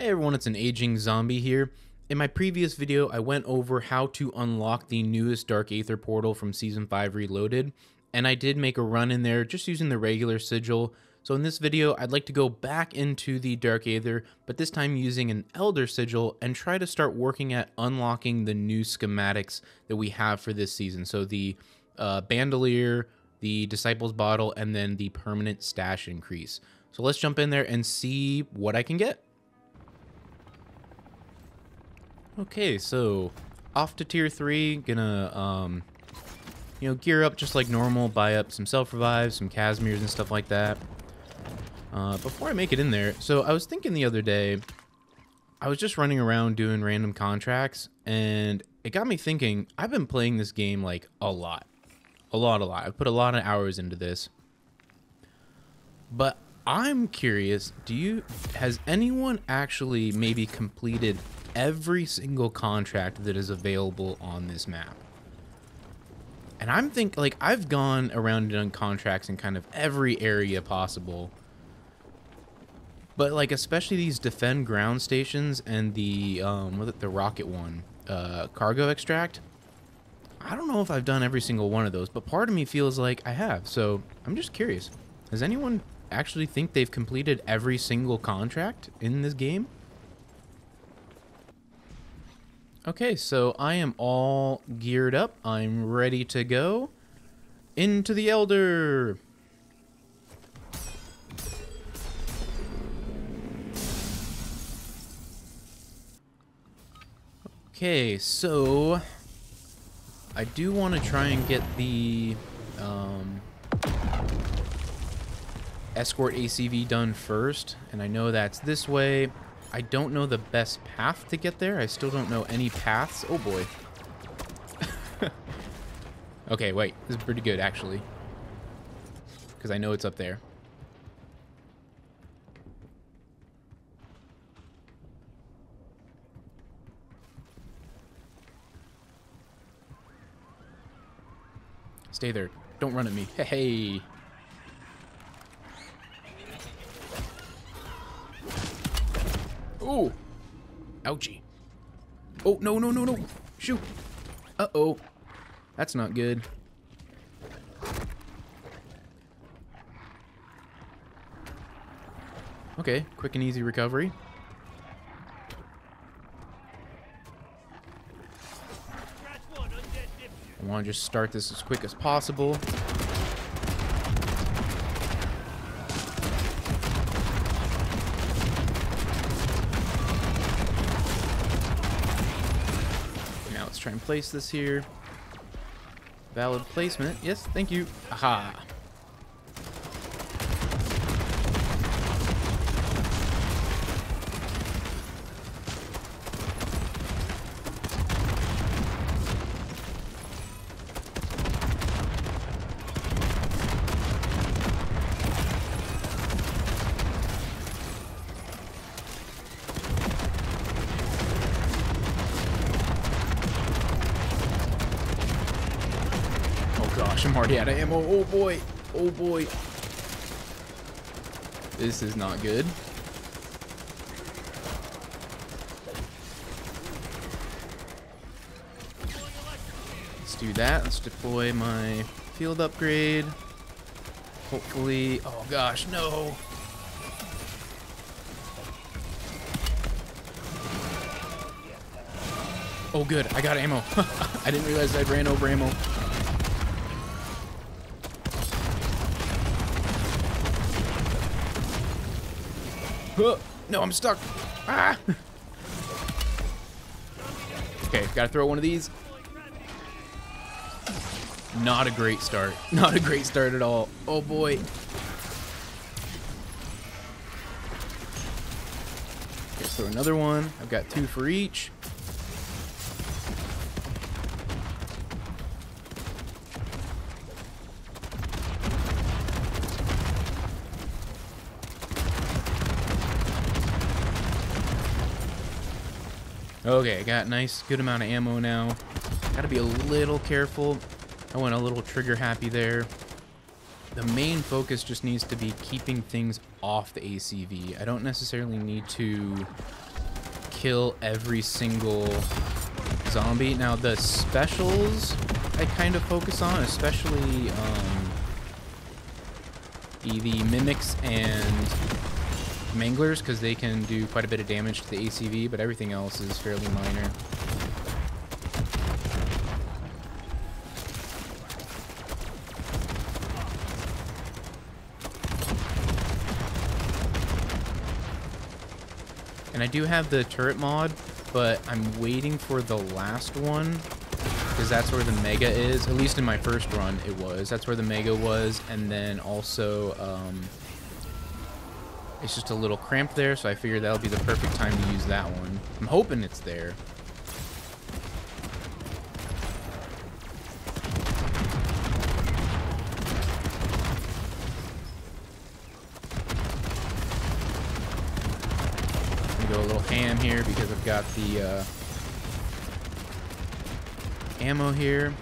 Hey everyone, it's an aging zombie here. In my previous video, I went over how to unlock the newest Dark Aether portal from Season 5 Reloaded, and I did make a run in there just using the regular sigil. So in this video, I'd like to go back into the Dark Aether, but this time using an Elder sigil and try to start working at unlocking the new schematics that we have for this season. So the uh, Bandolier, the Disciples Bottle, and then the permanent stash increase. So let's jump in there and see what I can get. Okay, so off to tier three, gonna um, you know, gear up just like normal, buy up some self revives, some Casimirs and stuff like that. Uh, before I make it in there, so I was thinking the other day, I was just running around doing random contracts, and it got me thinking. I've been playing this game like a lot, a lot, a lot. I've put a lot of hours into this, but I'm curious. Do you has anyone actually maybe completed every single contract that is available on this map. And I'm think like I've gone around and done contracts in kind of every area possible. But like especially these defend ground stations and the um the rocket one, uh cargo extract. I don't know if I've done every single one of those, but part of me feels like I have. So, I'm just curious. Does anyone actually think they've completed every single contract in this game? Okay, so I am all geared up. I'm ready to go. Into the Elder! Okay, so I do want to try and get the um, escort ACV done first, and I know that's this way. I don't know the best path to get there. I still don't know any paths. Oh boy. okay, wait. This is pretty good, actually. Because I know it's up there. Stay there. Don't run at me. Hey, hey. Oh! Ouchie. Oh, no, no, no, no. Shoot. Uh-oh. That's not good. Okay, quick and easy recovery. I want to just start this as quick as possible. Try and place this here. Valid placement. Yes, thank you. Aha. gosh, I'm already out of ammo. Oh boy. Oh boy. This is not good. Let's do that. Let's deploy my field upgrade. Hopefully... Oh gosh, no. Oh good, I got ammo. I didn't realize I ran over ammo. No, I'm stuck. Ah! okay, gotta throw one of these. Not a great start. Not a great start at all. Oh boy. Okay, throw another one. I've got two for each. Okay, got nice, good amount of ammo now. Gotta be a little careful. I went a little trigger happy there. The main focus just needs to be keeping things off the ACV. I don't necessarily need to kill every single zombie. Now the specials I kind of focus on, especially um, the, the mimics and manglers, because they can do quite a bit of damage to the ACV, but everything else is fairly minor. And I do have the turret mod, but I'm waiting for the last one because that's where the mega is. At least in my first run, it was. That's where the mega was, and then also um, it's just a little cramped there, so I figured that'll be the perfect time to use that one. I'm hoping it's there. go a little ham here because I've got the uh, ammo here.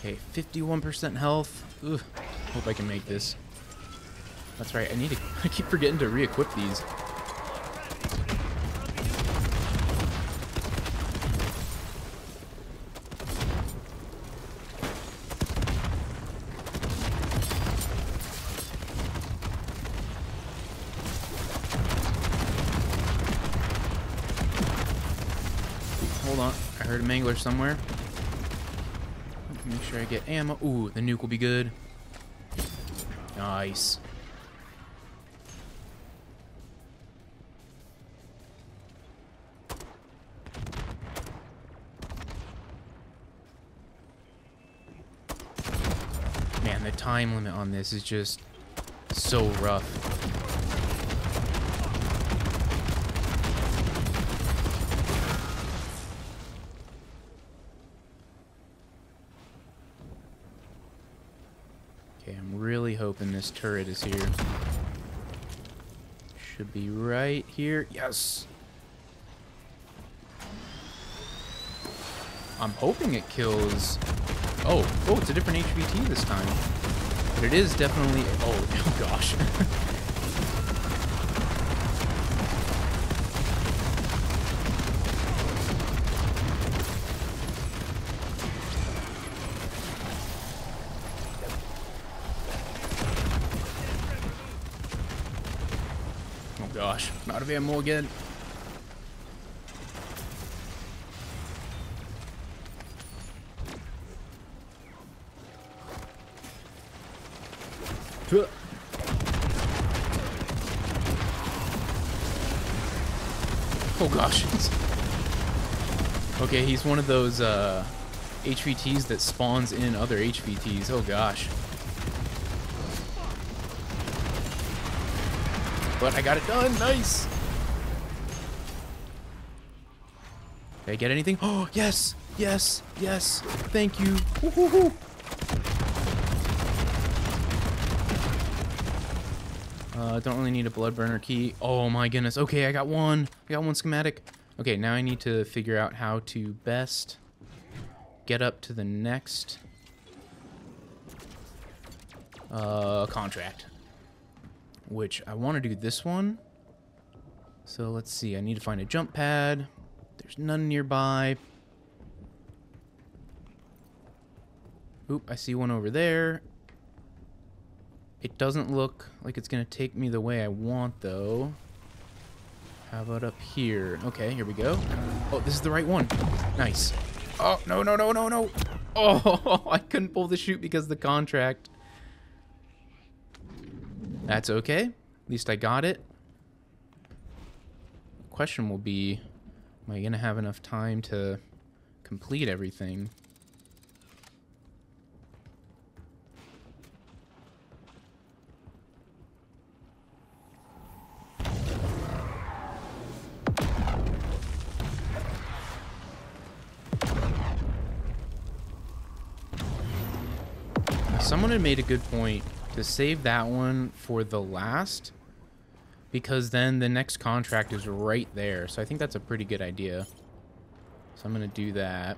Okay, 51% health. Ugh, hope I can make this. That's right, I need to- I keep forgetting to re-equip these. Hold on, I heard a mangler somewhere. Sure I get ammo. Ooh, the nuke will be good. Nice. Man, the time limit on this is just so rough. Okay, I'm really hoping this turret is here. Should be right here. Yes! I'm hoping it kills... Oh, oh, it's a different HVT this time. But it is definitely... Oh, oh gosh. Oh ammo again. Huh. Oh gosh. okay, he's one of those uh, HVTs that spawns in other HVTs. Oh gosh. But I got it done. Nice. I get anything? Oh, yes. Yes. Yes. Thank you. Woo-hoo-hoo. Uh, don't really need a blood burner key. Oh my goodness. Okay, I got one. I got one schematic. Okay, now I need to figure out how to best get up to the next uh, contract which I want to do this one. So let's see, I need to find a jump pad. There's none nearby. Oop, I see one over there. It doesn't look like it's going to take me the way I want, though. How about up here? Okay, here we go. Oh, this is the right one. Nice. Oh, no, no, no, no, no. Oh, I couldn't pull the chute because of the contract. That's okay. At least I got it. Question will be, Am I going to have enough time to complete everything? Someone had made a good point to save that one for the last because then the next contract is right there. So I think that's a pretty good idea. So I'm going to do that.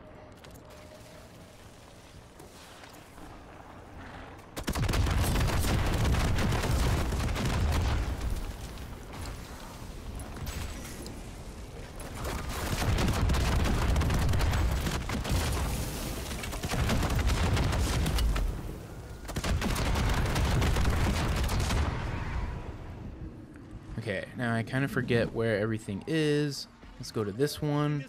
Okay, now I kind of forget where everything is. Let's go to this one.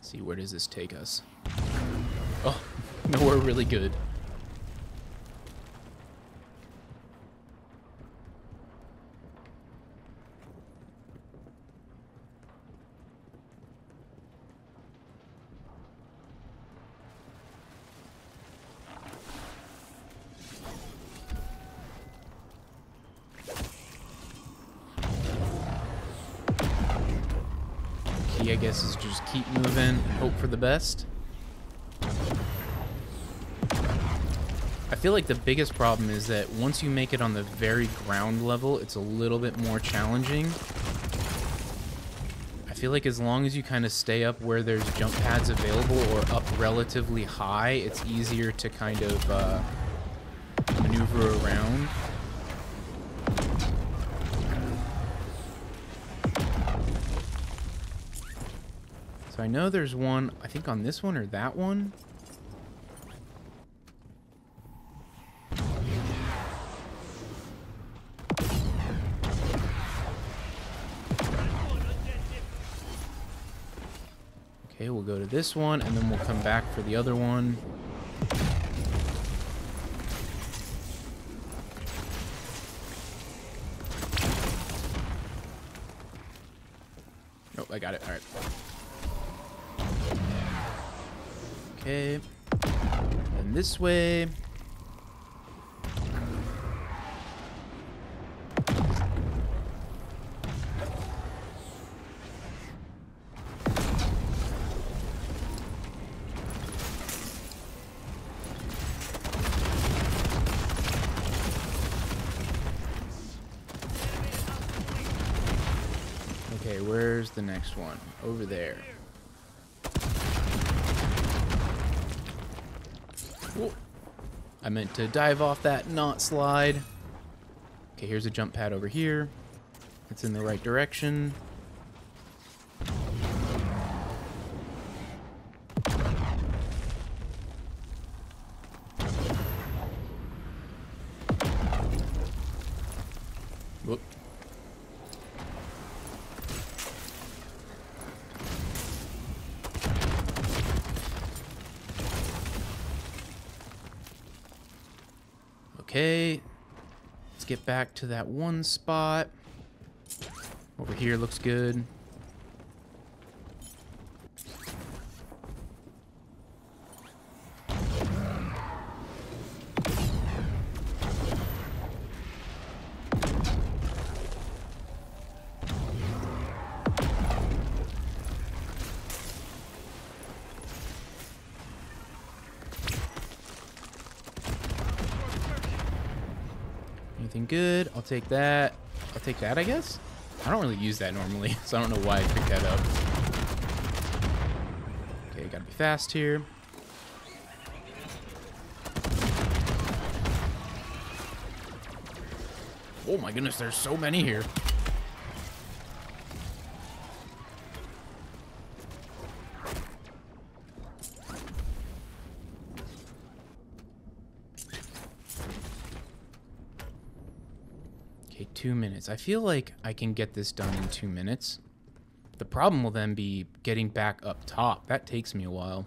see, where does this take us? Oh, nowhere really good. Key, I guess, is just keep moving, hope for the best. I feel like the biggest problem is that once you make it on the very ground level, it's a little bit more challenging. I feel like as long as you kind of stay up where there's jump pads available or up relatively high, it's easier to kind of uh, maneuver around. So I know there's one, I think on this one or that one. Okay, we'll go to this one and then we'll come back for the other one. I got it. All right. This way. Okay, where's the next one? Over there. I meant to dive off that, not slide. Okay, here's a jump pad over here. It's in the right direction. Whoop. Okay. Let's get back to that one spot. Over here looks good. Anything good? I'll take that. I'll take that, I guess? I don't really use that normally, so I don't know why I picked that up. Okay, gotta be fast here. Oh my goodness, there's so many here. Okay, two minutes. I feel like I can get this done in two minutes. The problem will then be getting back up top. That takes me a while.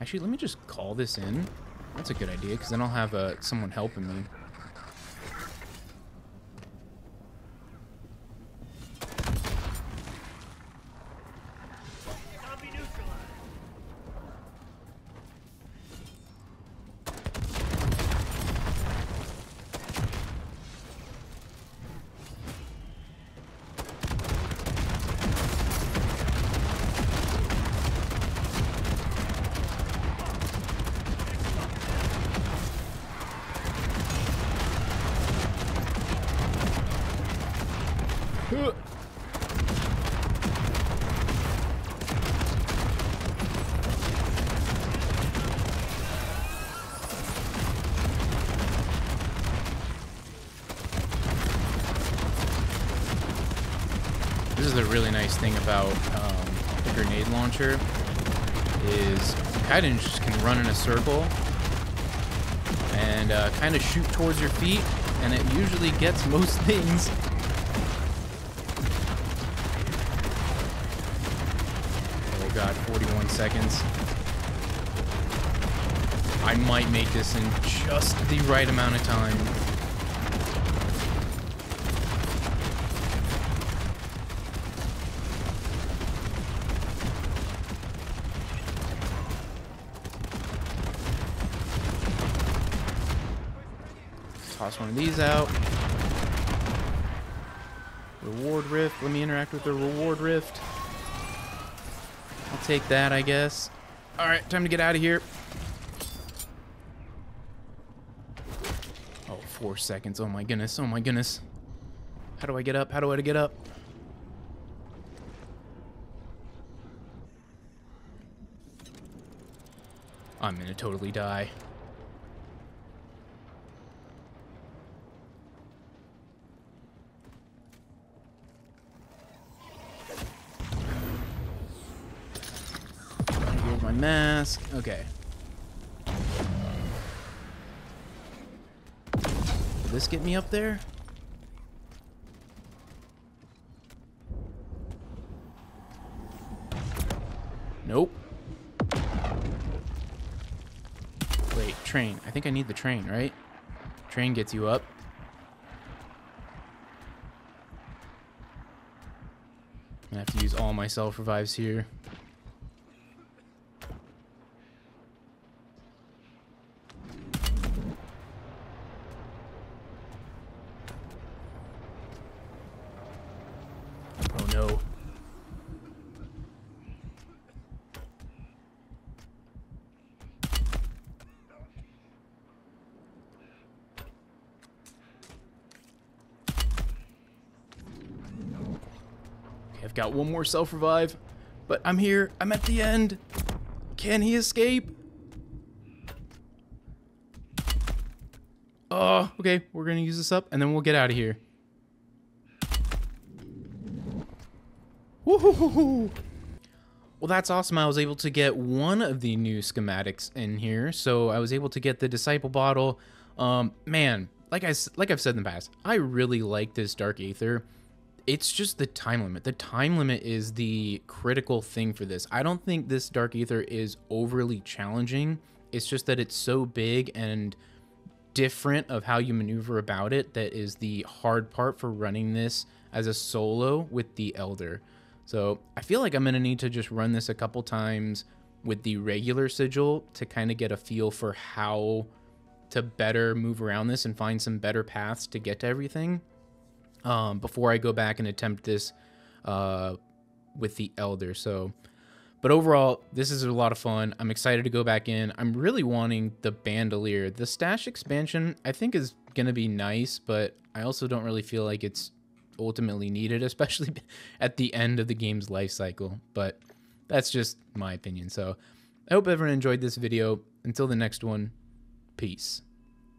Actually, let me just call this in. That's a good idea, because then I'll have uh, someone helping me. Really nice thing about um, the grenade launcher is Kaiden just can run in a circle and uh, kind of shoot towards your feet, and it usually gets most things. Oh god, 41 seconds. I might make this in just the right amount of time. Toss one of these out. Reward rift. Let me interact with the reward rift. I'll take that, I guess. All right, time to get out of here. Oh, four seconds. Oh my goodness. Oh my goodness. How do I get up? How do I get up? I'm gonna totally die. Heal my mask. Okay. Will this get me up there? Nope. Wait, train. I think I need the train, right? Train gets you up. I have to use all my self revives here. Oh no. Okay, I've got one more self revive, but I'm here. I'm at the end. Can he escape? Oh, okay. We're gonna use this up, and then we'll get out of here. Woohoo! Well, that's awesome. I was able to get one of the new schematics in here, so I was able to get the disciple bottle. Um, man, like I like I've said in the past, I really like this Dark Aether. It's just the time limit. The time limit is the critical thing for this. I don't think this Dark Aether is overly challenging. It's just that it's so big and different of how you maneuver about it that is the hard part for running this as a solo with the Elder. So I feel like I'm going to need to just run this a couple times with the regular sigil to kind of get a feel for how to better move around this and find some better paths to get to everything um, before I go back and attempt this uh, with the Elder. So, but overall, this is a lot of fun. I'm excited to go back in. I'm really wanting the Bandolier. The Stash expansion, I think, is going to be nice, but I also don't really feel like it's ultimately needed, especially at the end of the game's life cycle. But that's just my opinion. So I hope everyone enjoyed this video. Until the next one, peace.